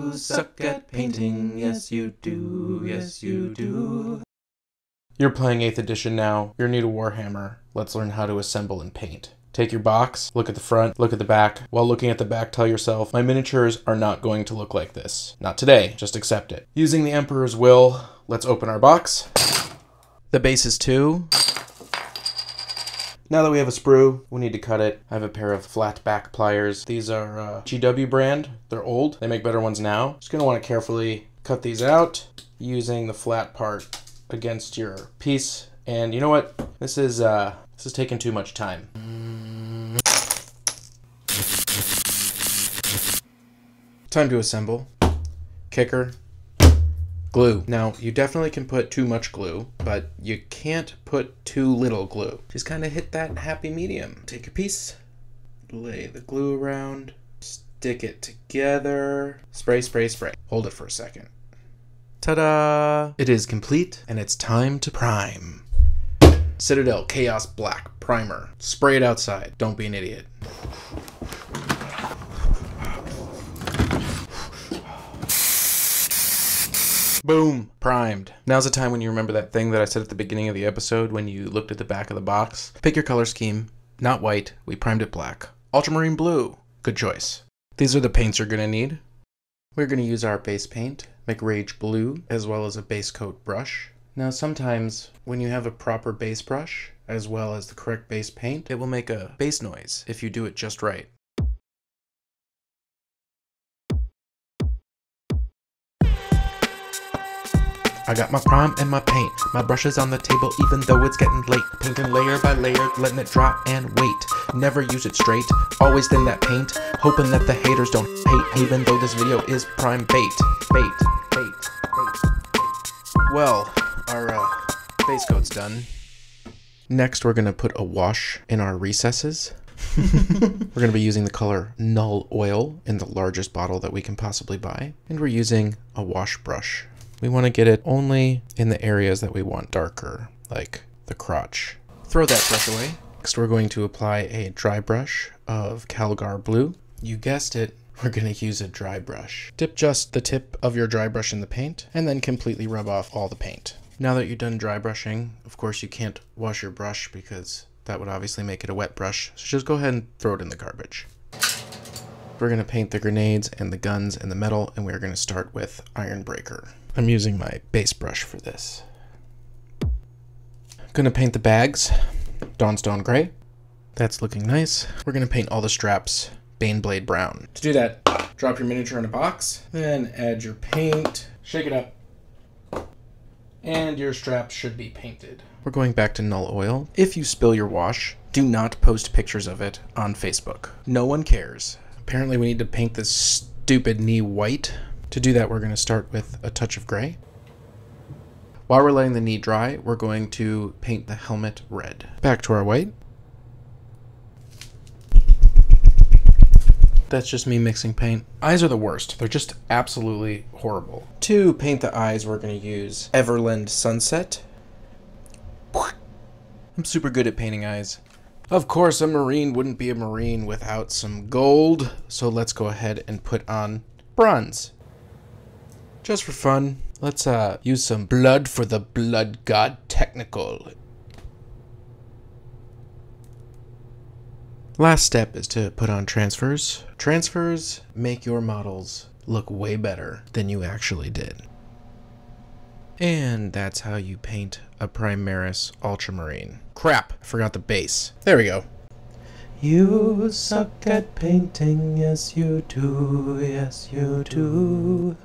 You suck at painting, yes you do, yes you do. You're playing 8th edition now. You're new to Warhammer. Let's learn how to assemble and paint. Take your box, look at the front, look at the back. While looking at the back, tell yourself, my miniatures are not going to look like this. Not today, just accept it. Using the Emperor's will, let's open our box. The base is 2. Now that we have a sprue, we need to cut it. I have a pair of flat back pliers. These are uh, GW brand. They're old. They make better ones now. Just gonna want to carefully cut these out using the flat part against your piece. And you know what? This is uh, this is taking too much time. Time to assemble. Kicker. Glue. Now, you definitely can put too much glue, but you can't put too little glue. Just kind of hit that happy medium. Take a piece, lay the glue around, stick it together, spray, spray, spray. Hold it for a second. Ta-da! It is complete, and it's time to prime. Citadel Chaos Black Primer. Spray it outside. Don't be an idiot. Boom! Primed. Now's the time when you remember that thing that I said at the beginning of the episode when you looked at the back of the box. Pick your color scheme. Not white. We primed it black. Ultramarine blue. Good choice. These are the paints you're to need. We're to use our base paint, Macragge Blue, as well as a base coat brush. Now sometimes when you have a proper base brush, as well as the correct base paint, it will make a base noise if you do it just right. I got my prime and my paint. My brush is on the table even though it's getting late. Painting layer by layer, letting it drop and wait. Never use it straight, always thin that paint. Hoping that the haters don't hate, even though this video is prime bait. Bait, bait, bait. Well, our uh, base coat's done. Next, we're gonna put a wash in our recesses. we're gonna be using the color Nuln Oil in the largest bottle that we can possibly buy. And we're using a wash brush. We want to get it only in the areas that we want darker, like the crotch. Throw that brush away. Next, we're going to apply a dry brush of Calgar Blue. You guessed it, we're going to use a dry brush. Dip just the tip of your dry brush in the paint, and then completely rub off all the paint. Now that you're done dry brushing, of course you can't wash your brush because that would obviously make it a wet brush, so just go ahead and throw it in the garbage. We're going to paint the grenades and the guns and the metal, and we're going to start with Ironbreaker. I'm using my base brush for this. Gonna paint the bags, Dawnstone Gray. That's looking nice. We're gonna paint all the straps Baneblade Brown. To do that, drop your miniature in a box, then add your paint, shake it up, and your straps should be painted. We're going back to Nuln Oil. If you spill your wash, do not post pictures of it on Facebook. No one cares. Apparently we need to paint this stupid knee white to do that, we're going to start with a touch of gray. While we're letting the knee dry, we're going to paint the helmet red. Back to our white. That's just me mixing paint. Eyes are the worst. They're just absolutely horrible. To paint the eyes, we're going to use Averland Sunset. I'm super good at painting eyes. Of course, a Marine wouldn't be a Marine without some gold, so let's go ahead and put on bronze. Just for fun, let's uh, use some blood for the blood god technical. Last step is to put on transfers. Transfers make your models look way better than you actually did. And that's how you paint a Primaris Ultramarine. Crap, I forgot the base. There we go. You suck at painting, yes you do, yes you do.